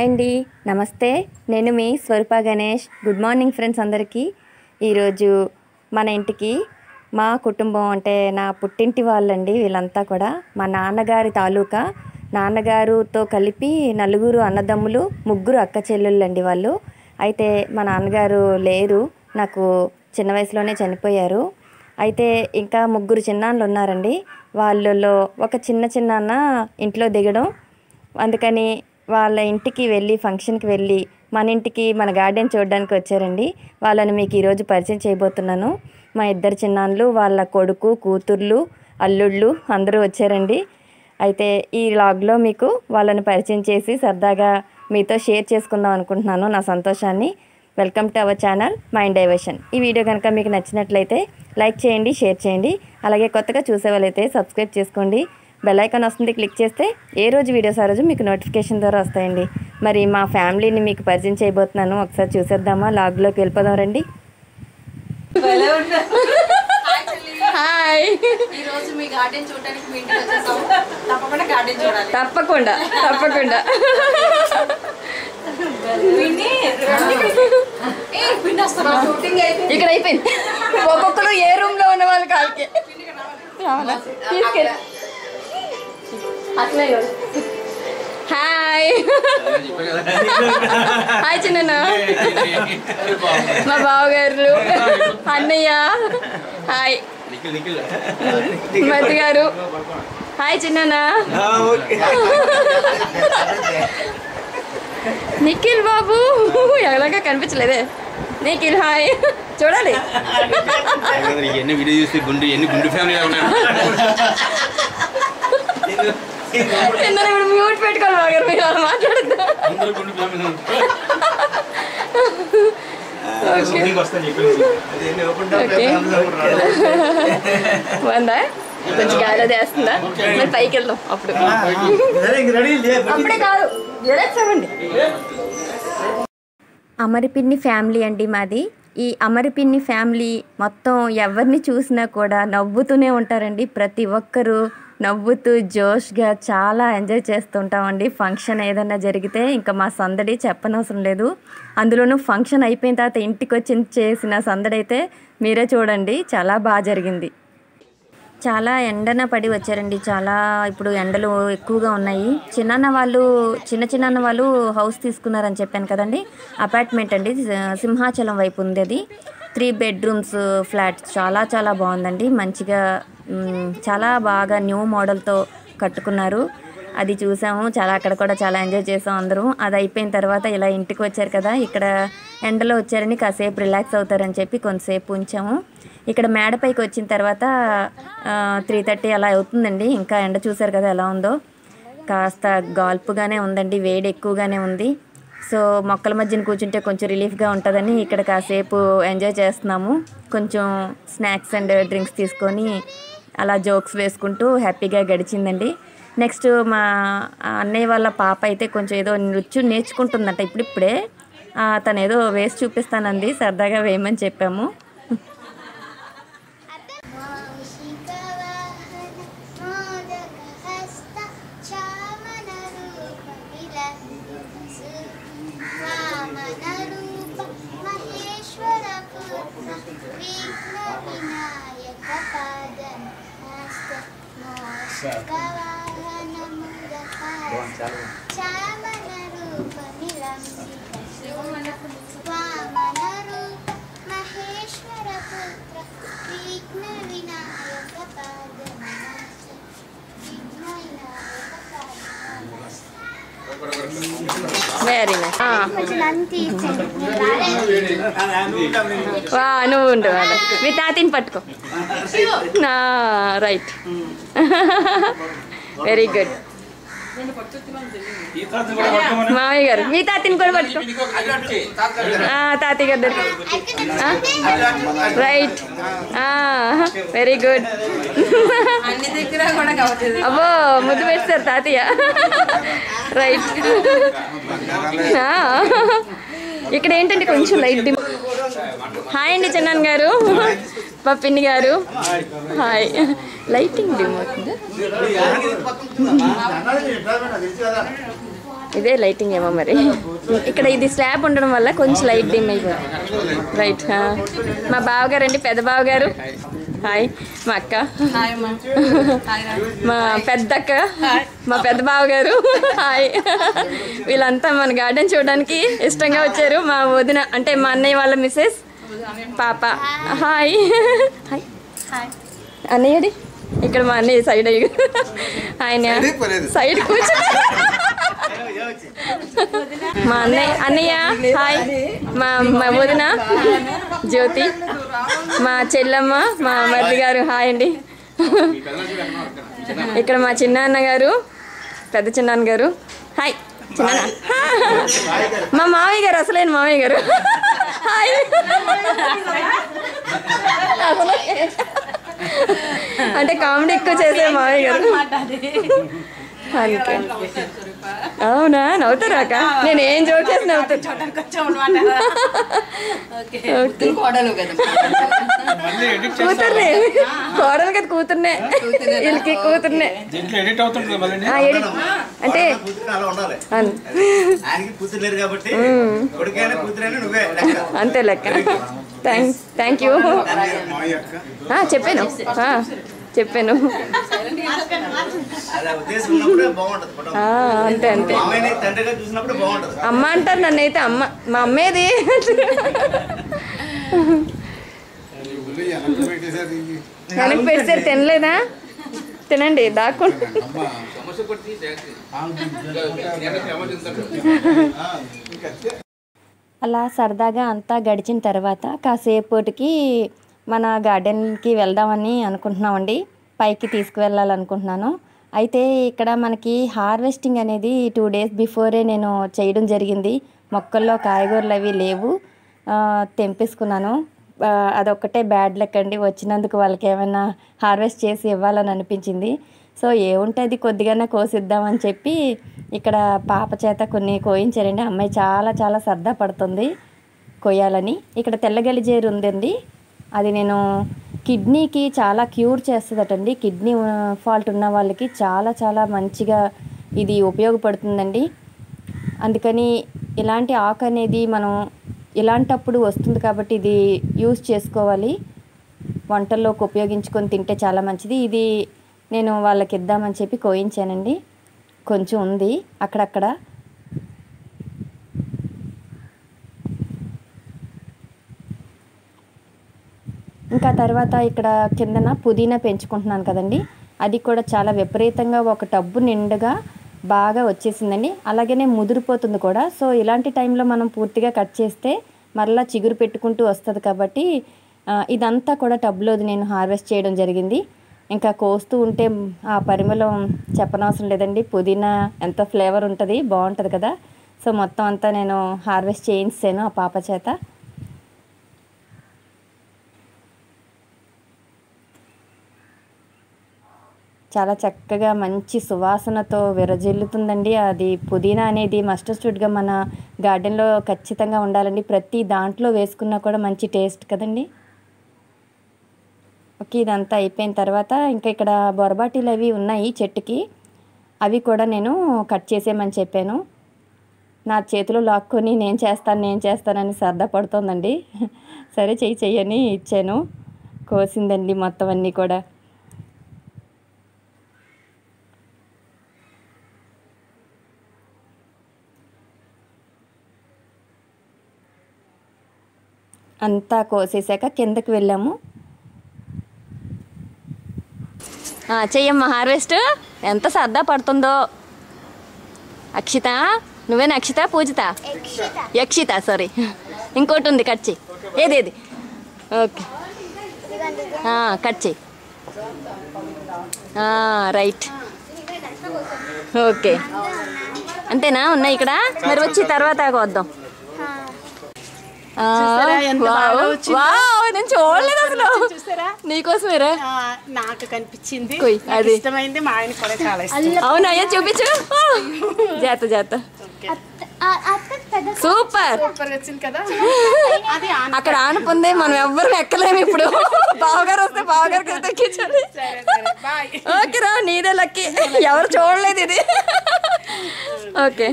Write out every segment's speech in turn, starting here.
Hi అండి. నమస్తే. నేను మీ Swarupa Ganesh. Good morning friends అందరికీ. ఈరోజు మన ఇంటికి మా కుటుంబం అంటే నా పుట్టింటి వాళ్ళండి వీళ్ళంతా కూడా. మా నాన్నగారి తాలూకా నాన్నగారుతో కలిపి నలుగురు అన్నదమ్ములు ముగ్గురు అక్క చెల్లెళ్ళండి వాళ్ళు. అయితే మా నాన్నగారు లేరు. నాకు చిన్న వయసులోనే చనిపోయారు. అయితే ఇంకా ముగ్గురు చిన్నాన్నలు ఉన్నారండి. వాళ్ళలో ఒక చిన్న చిన్నాన్న ఇంట్లో దిగడం. అందుకని వాళ్ళ ఇంటికి వెళ్ళి ఫంక్షన్కి వెళ్ళి మన ఇంటికి మన గార్డెన్ చూడడానికి వచ్చారండి. వాళ్ళని మీకు ఈరోజు పరిచయం చేయబోతున్నాను. మా ఇద్దరు చిన్నాన్నలు వాళ్ళ కొడుకు కూతుర్లు అల్లుళ్ళు అందరూ వచ్చారండి. అయితే ఈ లాగ్లో మీకు వాళ్ళని పరిచయం చేసి సరదాగా మీతో షేర్ చేసుకుందాం అనుకుంటున్నాను నా సంతోషాన్ని. Welcome to our channel mind diversion. ఈ వీడియో కనుక మీకు నచ్చినట్లయితే లైక్ చేయండి షేర్ చేయండి. అలాగే కొత్తగా చూసే వాళ్ళైతే సబ్స్క్రైబ్ చేసుకోండి. బెల్ ఐకాన్ వస్తుంది క్లిక్ చేస్తే ఏ రోజు వీడియోస్ ఆ రోజు మీకు నోటిఫికేషన్ ద్వారా వస్తాయండి. మరి మా ఫ్యామిలీని మీకు పరిచయం చేయబోతున్నాను. ఒకసారి చూసేద్దామా? లాగ్లోకి వెళ్ళిపోదాం రండి. హాయ్ ఈ రోజు మీ గార్డెన్ చూడడానికి మీ ఇంటికి వచ్చేసాము. తప్పకుండా గార్డెన్ చూడాలి. తప్పకుండా తప్పకుండా. విని ఏ పిన్ వస్తున్నా షూటింగ్ అయితే ఇక్కడ అయిపోయింది. ఒక్కొక్కరు ఏ రూమ్లో ఉన్న వాళ్ళ కాలికి? తీసుకెళ్ళు. అట్లే. హాయ్ హాయ్ చిన్న మా బావగారు అన్నయ్య. హాయ్ మతి గారు. హాయ్ చిన్న నిఖిల్ బాబు. ఎలాగా కనిపించలేదే. నిఖిల్ హాయ్ చూడాలి. ఎన్ని వీడియో చూస్తే గుండు ఎన్ని గుండు ఫ్యామిలీ చిన్న ఇప్పుడు మ్యూట్ పెట్టుకోవాలి బాగారు మీరు అలా మాట్లాడుతా అందరూ గుండు ఫ్యామిలీ ఓకే. బాగుందా కొంచెం గాలి వేస్తుందా మరి పైకి వెళ్దాం అప్పుడు. అప్పుడే కాదు అమరిపిన్ని ఫ్యామిలీ అండి మాది. ఈ అమరిపిన్ని ఫ్యామిలీ మొత్తం ఎవరిని చూసినా కూడా నవ్వుతూనే ఉంటారండి. ప్రతి ఒక్కరూ నవ్వుతూ జోష్గా చాలా ఎంజాయ్ చేస్తుంటామండి. ఫంక్షన్ ఏదైనా జరిగితే ఇంకా మా సందడి చెప్పనవసరం లేదు. అందులోనూ ఫంక్షన్ అయిపోయిన తర్వాత ఇంటికి వచ్చి చేసిన సందడి అయితే మీరే చూడండి చాలా బాగా జరిగింది. చాలా ఎండన పడి వచ్చారండి చాలా ఇప్పుడు ఎండలు ఎక్కువగా ఉన్నాయి. చిన్నాన్న వాళ్ళు చిన్న చిన్నాన్న వాళ్ళు హౌస్ తీసుకున్నారని చెప్పాను కదండి. అపార్ట్మెంట్ అండి సింహాచలం వైపు ఉంది అది త్రీ బెడ్రూమ్స్ ఫ్లాట్ చాలా చాలా బాగుందండి. మంచిగా చాలా బాగా న్యూ మోడల్తో కట్టుకున్నారు. అది చూసాము. చాలా అక్కడ కూడా చాలా ఎంజాయ్ చేసాం అందరం. అది అయిపోయిన తర్వాత ఇలా ఇంటికి వచ్చారు కదా ఇక్కడ ఎండలో వచ్చారని కాసేపు రిలాక్స్ అవుతారని చెప్పి కొంతసేపు ఉంచాము. ఇక్కడ మేడపైకి వచ్చిన తర్వాత త్రీ థర్టీ అలా అవుతుందండి. ఇంకా ఎండ చూసారు కదా ఎలా ఉందో. కాస్త గాల్పుగానే ఉందండి వేడి ఎక్కువగానే ఉంది. సో మొక్కల మధ్యన కూర్చుంటే కొంచెం రిలీఫ్గా ఉంటుందని ఇక్కడ కాసేపు ఎంజాయ్ చేస్తున్నాము. కొంచెం స్నాక్స్ అండ్ డ్రింక్స్ తీసుకొని అలా జోక్స్ వేసుకుంటూ హ్యాపీగా గడిచిందండి. నెక్స్ట్ మా అన్నయ్య వాళ్ళ పాప అయితే కొంచెం ఏదో నృత్యం నేర్చుకుంటుందంట ఇప్పుడిప్పుడే. తను ఏదో వేసి చూపిస్తానంది సరదాగా వేయమని చెప్పాము. Exacto. Gonzalo. వెరీ నైస్ వా నువ్వు ఉండు మీ తాతని పట్టుకో. రైట్ వెరీ గుడ్ మామయ్య గారు మీ తాతని కూడా పట్టుకో ఆ, తాతయ్య గారు రైట్ వెరీ గుడ్ అబ్బో ముద్దు పెట్టారు తాతయ్య. రైట్ ఇక్కడ ఏంటంటే కొంచెం లైట్ డిమ్ హాయ్ అండి చిన్నాన్ గారు మా పిన్ని గారు. హాయ్. లైటింగ్ డిమ్ అవుతుందా. ఇదే లైటింగ్ ఏమో మరి. ఇక్కడ ఇది స్లాబ్ ఉండడం వల్ల కొంచెం లైట్ డిమ్ అయిపోయింది. రైట్ మా బావగారు అండి పెద్ద బావగారు. హాయ్ మా అక్క. మా పెద్దక్క. మా పెద్ద బావగారు. హాయ్ వీళ్ళంతా మన గార్డెన్ చూడడానికి ఇష్టంగా వచ్చారు. మా వదిన అంటే మా అన్నయ్య వాళ్ళ మిస్సెస్ పాప. హాయ్ హాయ్ అన్నయ్యడి? ఇక్కడ మా అన్నయ్య సైడ్ అయ్యి. ఆయన సైడ్ కూర్చో మా అన్నయ్య అన్నయ్య హాయ్. మా మా వదిన జ్యోతి. మా చెల్లమ్మ మా మరిది గారు హాయ్ అండి. ఇక్కడ మా చిన్నాన్న గారు పెద్ద చిన్నాన్న గారు. హాయ్. చిన్నాన్న. మా మామయ్య గారు అసలేని మామయ్య గారు. హాయ్. అంటే కామెడీ ఎక్కువ చేసే మావయ్య గారు. అందుకే. అవునా? నవ్వుతారాక నేను ఏం జోక్ చేసి నవ్వుతాను కూతుర్నే కోడలు కదా. కూతుర్నే. వీళ్ళకి కూతుర్నే. అంటే అంతే లెక్క. థ్యాంక్స్ థ్యాంక్ యూ అక్క. చెప్పాను. చెప్పాను. అంతే అంతే. అమ్మ అంటారు నన్ను అయితే అమ్మ మా అమ్మేది. వెనక్కి పెట్టారు తినలేదా? తినండి దాక్కుంటా అలా సరదాగా అంతా గడిచిన తర్వాత కాసేపటికి మన గార్డెన్కి వెళ్దామని అనుకుంటున్నామండి. పైకి తీసుకువెళ్ళాలనుకుంటున్నాను. అయితే ఇక్కడ మనకి హార్వెస్టింగ్ అనేది టూ డేస్ బిఫోరే నేను చేయడం జరిగింది. మొక్కల్లో కాయగూరలు అవి లేవు. తెంపేసుకున్నాను. అదొక్కటే బ్యాడ్ లెక్ అండి. వచ్చినందుకు వాళ్ళకి ఏమైనా హార్వెస్ట్ చేసి ఇవ్వాలని అనిపించింది. సో ఏముంటుంది కొద్దిగానే కోసిద్దామని చెప్పి ఇక్కడ పాప చేత కొన్ని కోయించారండి. అమ్మాయి చాలా చాలా సరదా పడుతుంది కొయ్యాలని. ఇక్కడ తెల్లగలిజేరు ఉందండి. అది నేను కిడ్నీకి చాలా క్యూర్ చేస్తుందటండి. కిడ్నీ ఫాల్ట్ ఉన్న వాళ్ళకి చాలా చాలా మంచిగా ఇది ఉపయోగపడుతుందండి. అందుకని ఇలాంటి ఆకు అనేది మనం ఇలాంటప్పుడు వస్తుంది కాబట్టి ఇది యూస్ చేసుకోవాలి. వంటల్లోకి ఉపయోగించుకొని తింటే చాలా మంచిది. ఇది నేను వాళ్ళకి ఇద్దామని చెప్పి కోయించానండి. కొంచెం ఉంది అక్కడక్కడ ఇంకా తర్వాత ఇక్కడ కిందన పుదీనా పెంచుకుంటున్నాను కదండి. అది కూడా చాలా విపరీతంగా ఒక టబ్బు నిండుగా బాగా వచ్చేసిందండి. అలాగనే ముదిరిపోతుంది కూడా. సో ఇలాంటి టైంలో మనం పూర్తిగా కట్ చేస్తే మరలా చిగురు పెట్టుకుంటూ వస్తుంది కాబట్టి ఇదంతా కూడా టబ్లోది నేను హార్వెస్ట్ చేయడం జరిగింది. ఇంకా కోస్తూ ఉంటే ఆ పరిమళం చెప్పనవసరం లేదండి. పుదీనా ఎంత ఫ్లేవర్ ఉంటుంది బాగుంటుంది కదా. సో మొత్తం అంతా నేను హార్వెస్ట్ చేయించాను ఆ పాప చేత. చాలా చక్కగా మంచి సువాసనతో విరజిల్లుతుందండి. అది పుదీనా అనేది మస్టర్డ్ స్వీట్గా మన గార్డెన్లో ఖచ్చితంగా ఉండాలండి. ప్రతి దాంట్లో వేసుకున్నా కూడా మంచి టేస్ట్ కదండి. ఓకే ఇదంతా అయిపోయిన తర్వాత ఇంకా ఇక్కడ బొరబాటీలు అవి ఉన్నాయి చెట్టుకి. అవి కూడా నేను కట్ చేసేయమని చెప్పాను. నా చేతిలో లాక్కొని నేను చేస్తాను నేను చేస్తానని సరదా పడుతోందండి. సరే చెయ్యి చెయ్యని ఇచ్చాను. కోసిందండి మొత్తం అన్నీ కూడా. అంతా కోసేసాక కిందకి వెళ్ళాము. చెయ్యమ్మ హార్వెస్ట్. ఎంత సరదా పడుతుందో. అక్షిత నువ్వేనా అక్షిత పూజిత? యక్షిత సారీ ఇంకోటి ఉంది కట్ చెయ్యి. ఏది ఏది? ఓకే. కట్ చెయ్యి. రైట్. ఓకే. అంతేనా? ఉన్నాయి ఇక్కడ? మరి వచ్చి తర్వాత వద్దాం ఆ, చూసారా ఎంత వావ్, బాగా వచ్చిందో? వావ్, నేను చూడలేదు అసలు. చూసారా? నీకోసమేరా? ఆ, నాకు కనిపించింది. అది. ఇష్టమైంది మా ఆయన కూడా చాలా ఇష్టం. అవునా అయ్యా చూపించు. జాత జాత సూపర్. సూపర్ వచ్చింది కదా? అది అక్కడ మనం ఎవ్వరు ఎక్కలేము ఇప్పుడు. బావగారు వస్తే సరే బాయ్. ఓకే రా నీదే లక్కీ. ఎవరు చూడలేదు ఇది. ఓకే.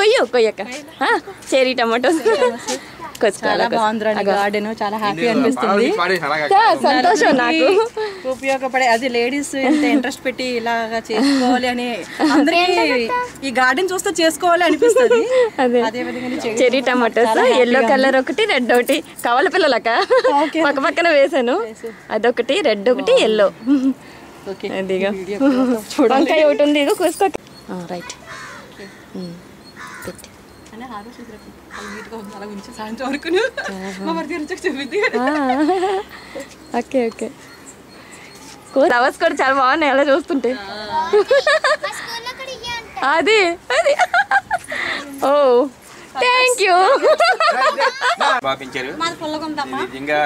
కొయ్యు కొయ్యక్క చెరీ టమాటో చాలా బాగుంది గార్డెన్ చాలా హ్యాపీ అనిపిస్తుంది. సంతోషం నాకు. ఉపయోగపడే అది లేడీస్ ఇంత ఇంట్రెస్ట్ పెట్టి ఇలాగా చేసుకోవాలి అని అందరికీ ఈ గార్డెన్ చూస్తే చేసుకోవాలి అనిపిస్తుంది. అదే. చెరీ టమాటోస్ ఎల్లో కలర్ ఒకటి రెడ్ ఒకటి. కవల పిల్లలక పక్క పక్కన వేసాను. అదొకటి రెడ్ ఒకటి ఎల్లో వంకాయ ఒకటి ఉంది ఇగో కోసుకో. రైట్ పెట్టి. అని ఆ రోజు చూసినప్పుడు అలా నీట్గా ఉంది అలా ఉంచి. సాయంత్రం వరకు మా మరి తెరిచాక చెప్పింది ఓకే ఓకే. ఫ్లవర్స్ కూడా చాలా బాగున్నాయి అలా చూస్తుంటే. అది అది. ఓ. థ్యాంక్ యూ బాగా పెంచారు మాది పుల్లగుందమ్మా నిజంగా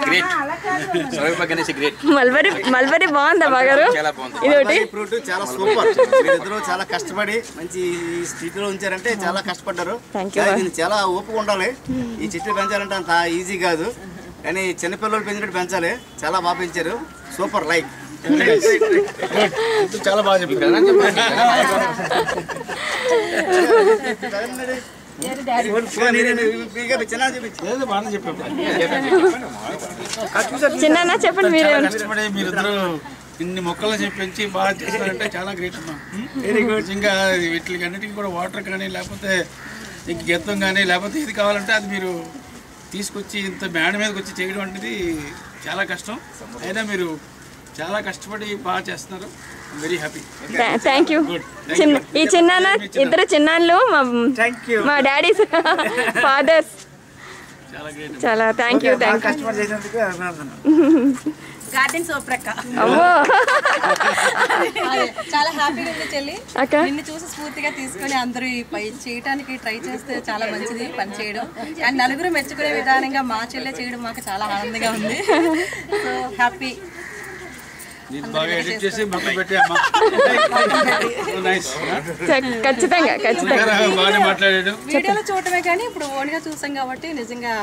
great Ganesh great mulberry mulberry బాగుందా బాగారు చాలా బాగుంది ఇది ఒకటి ఫ్రూట్ చాలా సూపర్ మీరిద్దరూ చాలా కష్టపడి మంచి స్థితిలో ఉంచారంటే చాలా కష్టపడ్డారు చాలా ఓపిక ఉండాలి ఈ చెట్లు పెంచాలంటే అంత ఈజీ కాదు కానీ చిన్నపిల్లలు పెంచినట్టు పెంచాలి చాలా బాగా పెంచారు సూపర్ లైక్ చాలా బాగా చెప్పారు చిన్న చెప్పండి. మీరే. మీరిద్దరూ ఇన్ని మొక్కలు చెప్పించి బాగా చేస్తారంటే చాలా గ్రేట్ అమ్మా. వెరీ గుడ్ ఇంకా వీటికి అన్నిటికీ కూడా వాటర్ కానీ లేకపోతే ఇంక గెత్తం కానీ లేకపోతే ఇది కావాలంటే అది మీరు తీసుకొచ్చి ఇంత మేడ మీదకి వచ్చి చేయడం అనేది చాలా కష్టం. అయినా మీరు చాలా కష్టపడి బాగా చేస్తున్నారు. వెరీ హ్యాపీ థ్యాంక్ యూ చిన్న ఈ చిన్న ఇద్దరు చిన్నాళ్ళు మా మా డాడీస్ ఫాదర్స్ చాలా థ్యాంక్ యూ థ్యాంక్ గార్డెన్ అక్క అమ్మో. చాలా హ్యాపీగా ఉంది చెల్లి. అక్క? నిన్ను చూసి స్ఫూర్తిగా తీసుకొని అందరూ ఈ పై చేయడానికి ట్రై చేస్తే చాలా మంచిది పని చేయడం. అండ్ నలుగురు మెచ్చుకునే విధానంగా మా చెల్లె చేయడం మాకు చాలా ఆనందంగా ఉంది. సో హ్యాపీ ఖచ్చితంగా చూడటమే కానీ ఇప్పుడు చూసాం కాబట్టి నిజంగా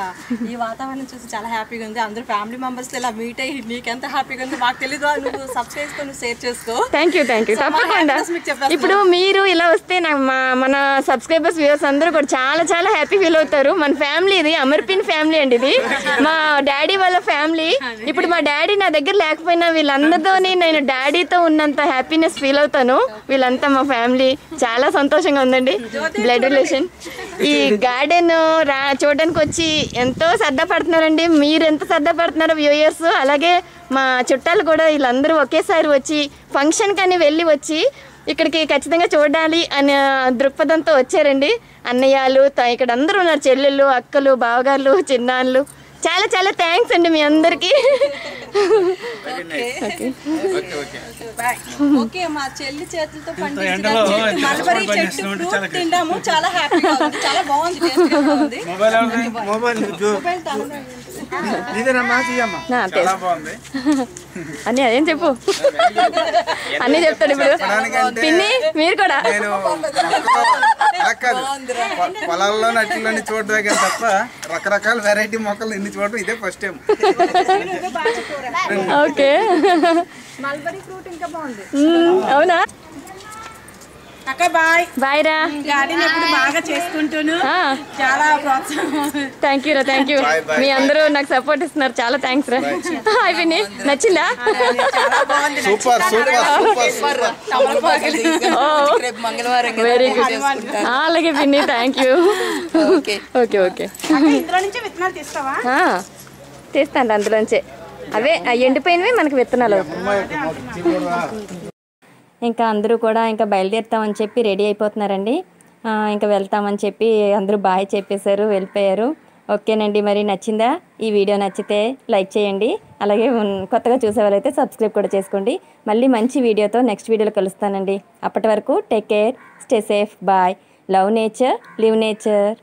ఈ వాతావరణం చూసి చాలా హ్యాపీగా ఉంది. అందరూ ఫ్యామిలీ మెంబర్స్ ఇలా మీట్ అయ్యి నీకెంత హ్యాపీగా ఉంది మాకు తెలీదు. నువ్వు సబ్స్క్రైబ్ చేసుకో నువ్వు షేర్ చేసుకో. థ్యాంక్ యూ థ్యాంక్ యూ తప్పకుండా. ఇప్పుడు మీరు ఇలా వస్తే నాకు మా మన సబ్స్క్రైబర్స్ వ్యూవర్స్ అందరూ కూడా చాలా చాలా హ్యాపీ ఫీల్ అవుతారు. మన ఫ్యామిలీ ఇది అమర్పిన్ ఫ్యామిలీ అండి ఇది. మా డాడీ వాళ్ళ ఫ్యామిలీ ఇప్పుడు మా డాడీ నా దగ్గర లేకపోయినా వీళ్ళందరితోని నేను డాడీతో ఉన్నంత హ్యాపీనెస్ ఫీల్ అవుతాను. వీళ్ళంతా మా ఫ్యామిలీ చాలా సంతోషంగా ఉందండి. బ్లడ్ రిలేషన్ ఈ గార్డెన్ రా చూడడానికి వచ్చి ఎంతో శ్రద్ధ పడుతున్నారండి. మీరు ఎంత శ్రద్ధ పడుతున్నారో వ్యూయర్స్ అలాగే మా చుట్టాలు కూడా వీళ్ళందరూ ఒకేసారి వచ్చి ఫంక్షన్ కానీ వెళ్ళి వచ్చి ఇక్కడికి ఖచ్చితంగా చూడాలి అనే దృక్పథంతో వచ్చారండి. అన్నయ్యలు ఇక్కడ అందరూ ఉన్నారు. చెల్లెళ్ళు అక్కలు బావగారులు చిన్నాళ్ళు చాలా చాలా థ్యాంక్స్ అండి మీ అందరికీ. ఓకే మా చెల్లి చేతులతో పండించిన మల్బరీ చెట్టు చాలా చాలా హ్యాపీగా ఉంది. చాలా బాగుంది ఉంది మొబైల్ అన్నీ అదేం చెప్పు? అన్నీ చెప్తాడు ఇప్పుడు. పిన్ని మీరు కూడా. పొలాల్లో నట్లని చూడడానికి తప్ప రకరకాల వెరైటీ మొక్కలు ఎన్ని చూడడం ఇదే first time okay. Mulberry fruit ఇంకా బాగుంది. అవునా? అక్క బాయ్. బాయ్ రా. గార్డెన్ ఎప్పుడు బాగా చేసుకుంటూను. చాలా ప్రోత్సాహం. థ్యాంక్ యూ రా థ్యాంక్ యూ మీ అందరూ నాకు సపోర్ట్ ఇస్తున్నారు. చాలా థ్యాంక్స్ రా. హాయ్ పిన్ని నచ్చిందా? సూపర్ సూపర్ సూపర్ సూపర్ రేపు మంగళవారం వెరీ గుడ్ అలాగే పిన్ని thank you okay okay okay ఇందులో నుంచి విత్తనాలు తీస్తావా? తీస్తాను అందులోంచే. అవే ఎండిపోయినవి మనకి విత్తనాలు. ఇంకా అందరూ కూడా ఇంకా బయలుదేరుతామని చెప్పి రెడీ అయిపోతున్నారండి. ఇంకా వెళ్తామని చెప్పి అందరూ బాయ్ చెప్పేశారు వెళ్ళిపోయారు. ఓకేనండి మరి నచ్చిందా? ఈ వీడియో నచ్చితే లైక్ చేయండి. అలాగే కొత్తగా చూసేవాళ్ళైతే సబ్స్క్రైబ్ కూడా చేసుకోండి. మళ్ళీ మంచి వీడియోతో నెక్స్ట్ వీడియోలో కలుస్తానండి. అప్పటి వరకు take care stay safe bye. Love nature live nature.